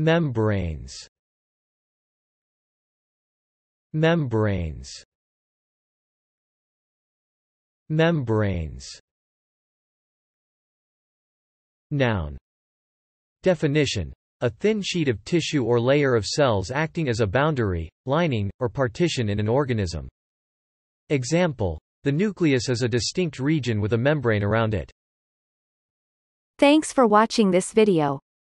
Membranes. Membranes. Membranes. Noun. Definition. A thin sheet of tissue or layer of cells acting as a boundary, lining, or partition in an organism. Example. The nucleus is a distinct region with a membrane around it. Thanks for watching this video.